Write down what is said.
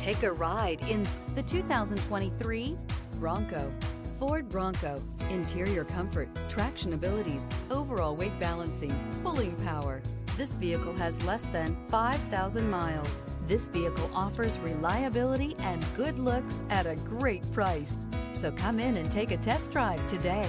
Take a ride in the 2023 Bronco. Ford Bronco. Interior comfort, traction abilities, overall weight balancing, pulling power. This vehicle has less than 5,000 miles. This vehicle offers reliability and good looks at a great price. So come in and take a test drive today.